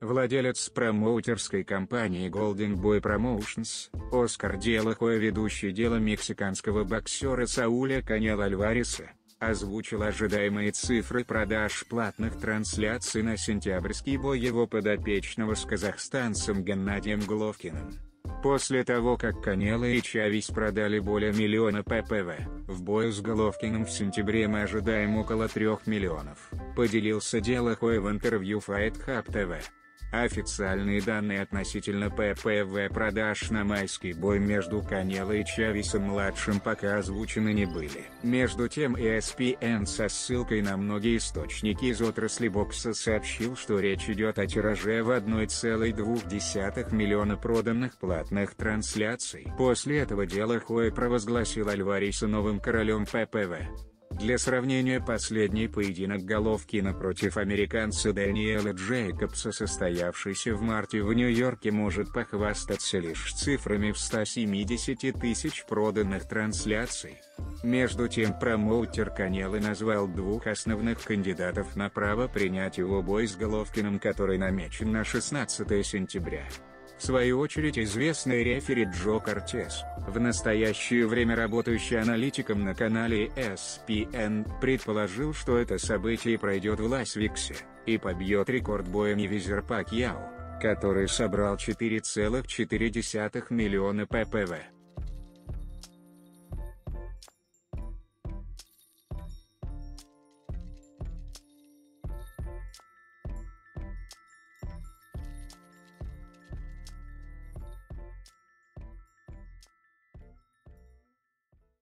Владелец промоутерской компании Golden Boy Promotions, Оскар Делахоя ведущий дело мексиканского боксера Сауля Канела Альвареса, озвучил ожидаемые цифры продаж платных трансляций на сентябрьский бой его подопечного с казахстанцем Геннадием Головкиным. После того как Канело и Чавис продали более миллиона ППВ, в бою с Головкиным в сентябре мы ожидаем около 3 миллионов, поделился Делахой в интервью Fight Hub TV. Официальные данные относительно ППВ продаж на майский бой между Канело и Чавесом-младшим пока озвучены не были. Между тем ESPN со ссылкой на многие источники из отрасли бокса сообщил, что речь идет о тираже в 1,2 миллиона проданных платных трансляций. После этого дела Хой провозгласил Альвариса новым королем ППВ. Для сравнения последний поединок Головкина против американца Дэниела Джейкобса состоявшийся в марте в Нью-Йорке может похвастаться лишь цифрами в 170 тысяч проданных трансляций. Между тем промоутер Канело назвал двух основных кандидатов на право принять его бой с Головкиным который намечен на 16 сентября. В свою очередь известный рефери Джо Кортес, в настоящее время работающий аналитиком на канале ESPN, предположил что это событие пройдет в Лас-Вегасе, и побьет рекорд боя Мейвезер Пакьяо, который собрал 4,4 миллиона PPV.